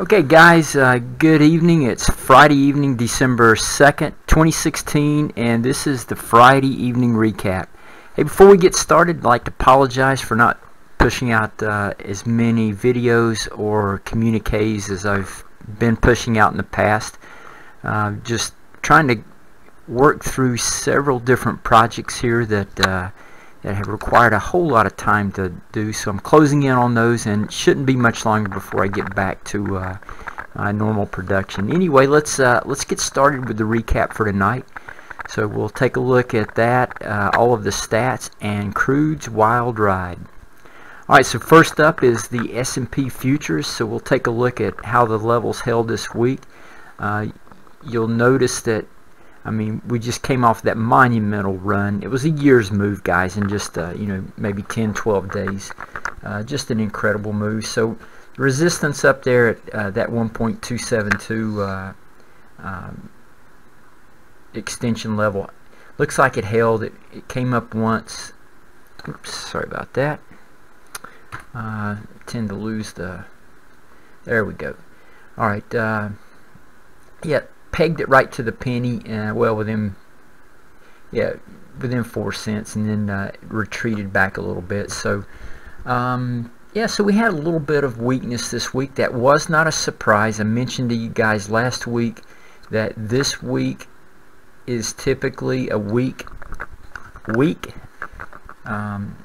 Okay guys, uh, good evening. It's Friday evening, December 2nd, 2016, and this is the Friday evening recap. Hey, before we get started, I'd like to apologize for not pushing out uh, as many videos or communiques as I've been pushing out in the past. Uh, just trying to work through several different projects here that uh, that have required a whole lot of time to do. So I'm closing in on those and shouldn't be much longer before I get back to uh, uh, normal production. Anyway, let's uh, let's get started with the recap for tonight. So we'll take a look at that, uh, all of the stats, and Crude's Wild Ride. Alright, so first up is the S&P Futures. So we'll take a look at how the levels held this week. Uh, you'll notice that I mean, we just came off that monumental run. It was a year's move, guys, in just, uh, you know, maybe 10, 12 days. Uh, just an incredible move. So resistance up there at uh, that 1.272 uh, um, extension level. Looks like it held. It, it came up once. Oops, sorry about that. Uh, tend to lose the... There we go. All right. Uh, yeah, pegged it right to the penny, uh, well within yeah within four cents, and then uh, retreated back a little bit. So um, yeah, so we had a little bit of weakness this week. That was not a surprise. I mentioned to you guys last week that this week is typically a weak week. Um,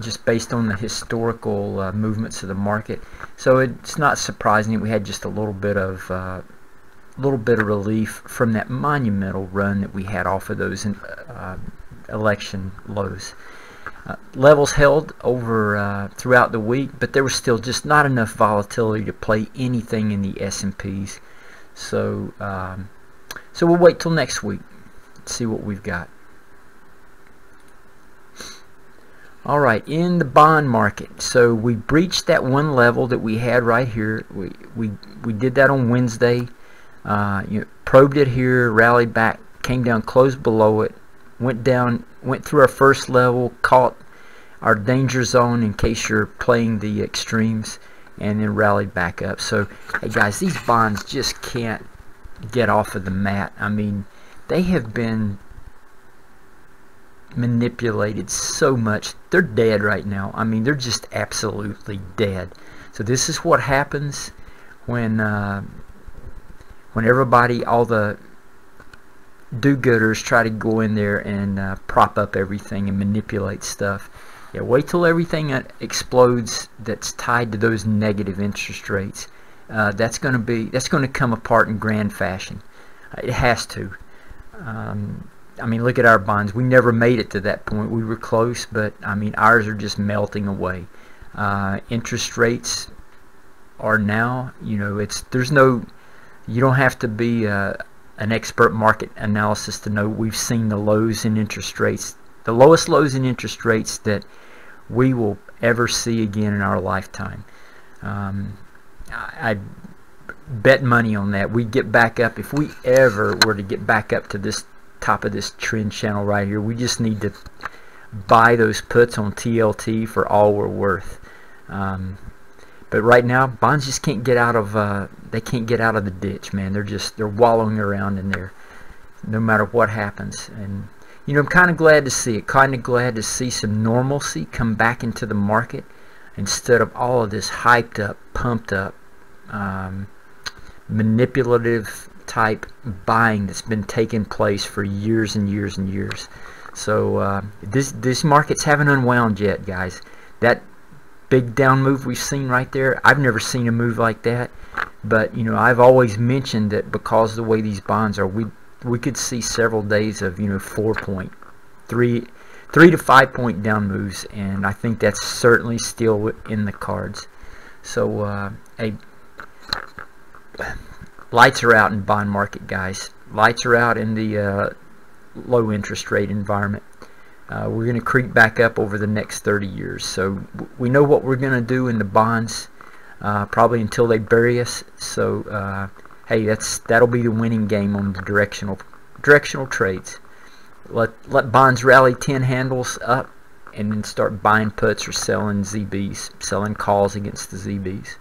just based on the historical uh, movements of the market. So it's not surprising we had just a little bit of uh, little bit of relief from that monumental run that we had off of those uh, election lows. Uh, levels held over uh, throughout the week, but there was still just not enough volatility to play anything in the S&Ps. So, um, so we'll wait till next week. See what we've got. All right, in the bond market, so we breached that one level that we had right here. We we we did that on Wednesday. Uh, you know, probed it here, rallied back, came down close below it, went down, went through our first level, caught our danger zone in case you're playing the extremes, and then rallied back up. So, hey guys, these bonds just can't get off of the mat. I mean, they have been manipulated so much. They're dead right now. I mean, they're just absolutely dead. So this is what happens when uh, when everybody, all the do-gooders try to go in there and uh, prop up everything and manipulate stuff. Yeah, wait till everything explodes that's tied to those negative interest rates. Uh, that's going to be that's going to come apart in grand fashion. Uh, it has to. Um, I mean, look at our bonds. We never made it to that point. We were close, but I mean, ours are just melting away. Uh, interest rates are now, you know, it's there's no you don't have to be uh, an expert market analysis to know we've seen the lows in interest rates, the lowest lows in interest rates that we will ever see again in our lifetime. Um, I, I bet money on that. We get back up if we ever were to get back up to this top of this trend channel right here. We just need to buy those puts on TLT for all we're worth. Um, but right now, bonds just can't get out of uh, they can't get out of the ditch, man. They're just they're wallowing around in there, no matter what happens. And you know, I'm kind of glad to see it. Kind of glad to see some normalcy come back into the market instead of all of this hyped up, pumped up, um, manipulative type buying that's been taking place for years and years and years. So uh, this this market's haven't unwound yet, guys. That big down move we've seen right there. I've never seen a move like that, but you know I've always mentioned that because of the way these bonds are, we we could see several days of you know four point three three to five point down moves, and I think that's certainly still in the cards. So uh, hey, lights are out in bond market, guys. Lights are out in the uh, low interest rate environment. Uh, we're going to creep back up over the next 30 years. So we know what we're going to do in the bonds, uh, probably until they bury us. So uh, hey, that's that'll be the winning game on the directional directional trades. Let let bonds rally 10 handles up, and then start buying puts or selling ZBs, selling calls against the ZBs.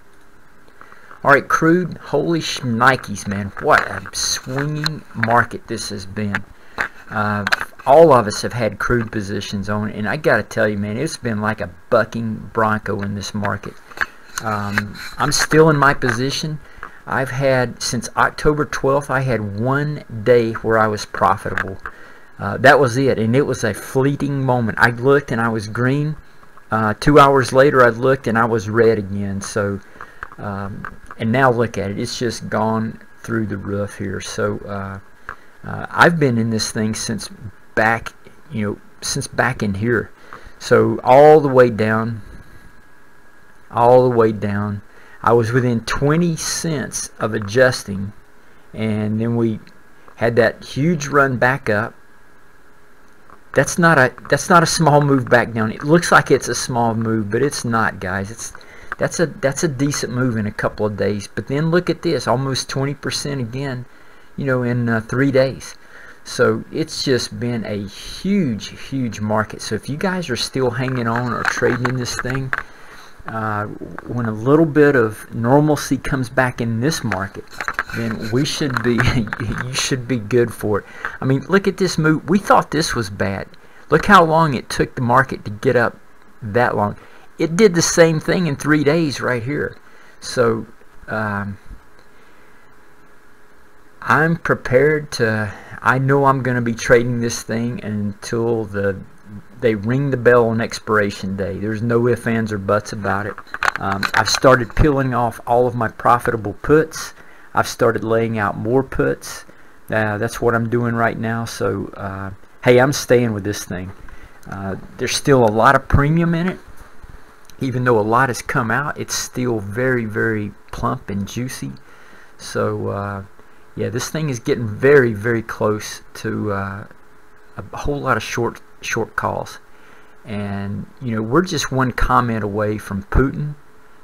All right, crude. Holy Nikes, man! What a swinging market this has been. Uh, all of us have had crude positions on, and I got to tell you, man, it's been like a bucking bronco in this market. Um, I'm still in my position. I've had since October 12th. I had one day where I was profitable. Uh, that was it, and it was a fleeting moment. I looked and I was green. Uh, two hours later, I looked and I was red again. So, um, and now look at it; it's just gone through the roof here. So, uh, uh I've been in this thing since back, you know, since back in here. So all the way down, all the way down. I was within 20 cents of adjusting, and then we had that huge run back up that's not a that's not a small move back down. It looks like it's a small move, but it's not, guys. It's that's a that's a decent move in a couple of days. But then look at this, almost 20% again, you know, in uh, three days. So it's just been a huge, huge market. So if you guys are still hanging on or trading in this thing, uh, when a little bit of normalcy comes back in this market, then we should be you should be good for it. I mean, look at this move. We thought this was bad. Look how long it took the market to get up that long. It did the same thing in three days right here. So um, I'm prepared to. I know I'm going to be trading this thing until the they ring the bell on expiration day. There's no ifs, ands, or buts about it. Um, I've started peeling off all of my profitable puts. I've started laying out more puts. Uh, that's what I'm doing right now. So, uh, hey, I'm staying with this thing. Uh, there's still a lot of premium in it. Even though a lot has come out, it's still very, very plump and juicy. So, uh, yeah, this thing is getting very, very close to uh, a whole lot of short short calls. And, you know, we're just one comment away from Putin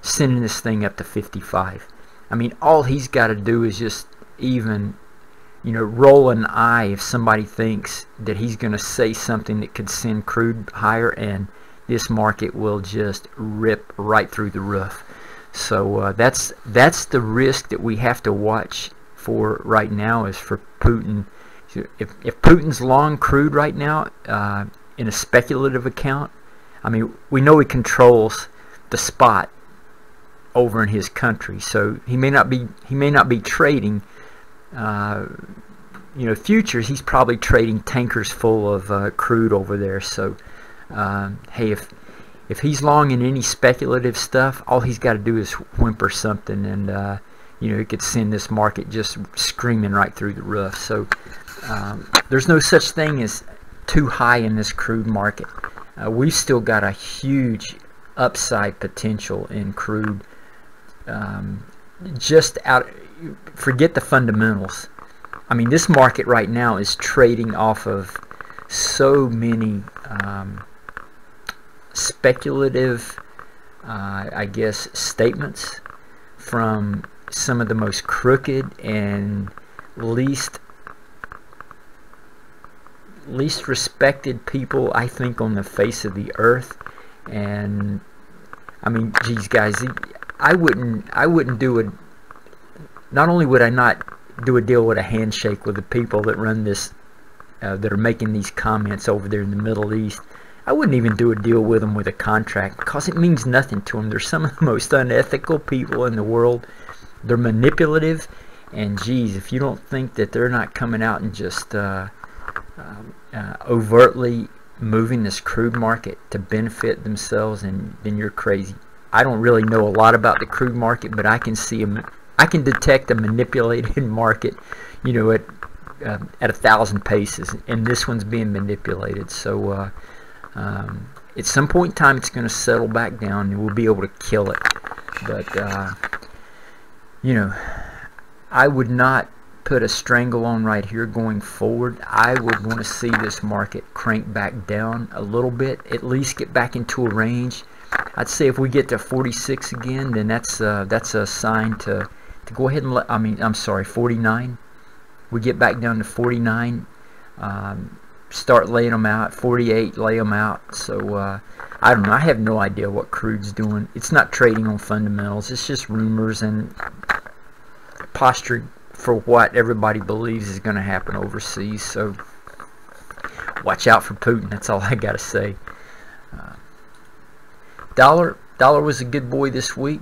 sending this thing up to 55. I mean, all he's got to do is just even, you know, roll an eye if somebody thinks that he's going to say something that could send crude higher, and this market will just rip right through the roof. So uh, that's that's the risk that we have to watch for right now is for Putin if, if Putin's long crude right now uh, in a speculative account, I mean, we know he controls the spot over in his country, so he may not be he may not be trading, uh, you know, futures. He's probably trading tankers full of uh, crude over there. So, um, hey, if if he's long in any speculative stuff, all he's got to do is whimper something, and uh, you know, it could send this market just screaming right through the roof. So um, there's no such thing as too high in this crude market. Uh, we've still got a huge upside potential in crude. Um, just out, forget the fundamentals. I mean, this market right now is trading off of so many um, speculative, uh, I guess, statements from some of the most crooked and least least respected people I think on the face of the earth. And I mean geez guys I wouldn't I wouldn't do it not only would I not do a deal with a handshake with the people that run this uh, that are making these comments over there in the Middle East I wouldn't even do a deal with them with a contract because it means nothing to them they're some of the most unethical people in the world they're manipulative and geez if you don't think that they're not coming out and just uh, um, uh, overtly moving this crude market to benefit themselves, and then you're crazy. I don't really know a lot about the crude market, but I can see a, I can detect a manipulated market, you know, at uh, at a thousand paces, and this one's being manipulated. So uh, um, at some point in time, it's going to settle back down, and we'll be able to kill it. But uh, you know, I would not put a strangle on right here going forward, I would want to see this market crank back down a little bit, at least get back into a range. I'd say if we get to 46 again, then that's uh, that's a sign to to go ahead and let. I mean, I'm sorry, 49. We get back down to 49. Um, start laying them out. 48, lay them out. So uh, I don't know. I have no idea what crude's doing. It's not trading on fundamentals. It's just rumors and posturing for what everybody believes is going to happen overseas. So watch out for Putin. That's all I got to say. Uh, dollar dollar was a good boy this week.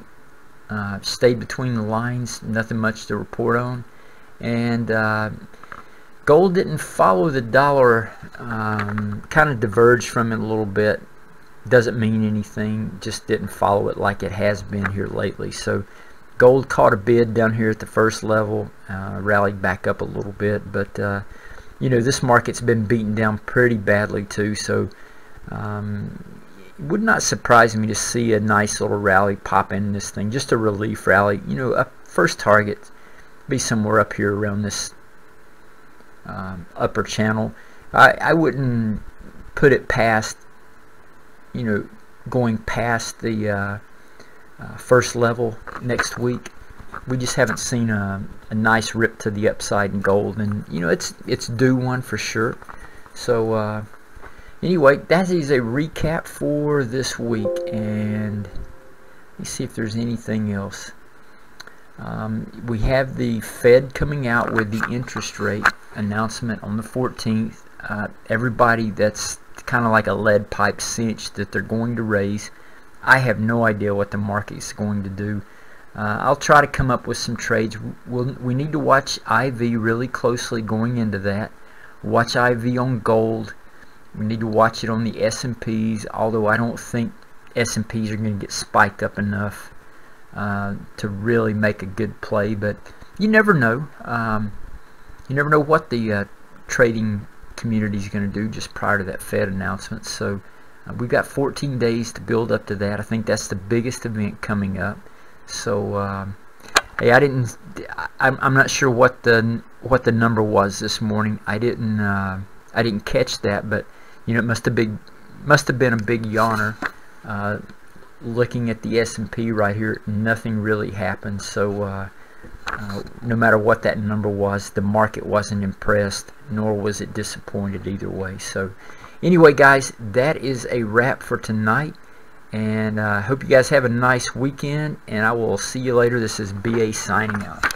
Uh, stayed between the lines. Nothing much to report on. And uh, gold didn't follow the dollar. Um, kind of diverged from it a little bit. Doesn't mean anything. Just didn't follow it like it has been here lately. So Gold caught a bid down here at the first level, uh, rallied back up a little bit, but uh, you know this market's been beaten down pretty badly too. So um, it would not surprise me to see a nice little rally pop in this thing, just a relief rally. You know, a first target be somewhere up here around this um, upper channel. I, I wouldn't put it past, you know, going past the uh, uh, first level next week. We just haven't seen a, a, nice rip to the upside in gold, and you know it's it's due one for sure. So uh, anyway, that is a recap for this week, and let's see if there's anything else. Um, we have the Fed coming out with the interest rate announcement on the 14th. Uh, everybody that's kind of like a lead pipe cinch that they're going to raise. I have no idea what the market is going to do. Uh, I'll try to come up with some trades. We'll, we need to watch IV really closely going into that. Watch IV on gold. We need to watch it on the S&Ps, although I don't think S&Ps are going to get spiked up enough uh, to really make a good play. But you never know. Um, you never know what the uh, trading community is going to do just prior to that Fed announcement. So uh, we've got 14 days to build up to that. I think that's the biggest event coming up. So, um, hey, I didn't. I'm, I'm not sure what the what the number was this morning. I didn't. Uh, I didn't catch that, but you know, it must have been must have been a big yawner. Uh, looking at the S&P right here, nothing really happened. So. Uh, uh, no matter what that number was, the market wasn't impressed, nor was it disappointed either way. So, Anyway, guys, that is a wrap for tonight. And I uh, hope you guys have a nice weekend. And I will see you later. This is BA signing out.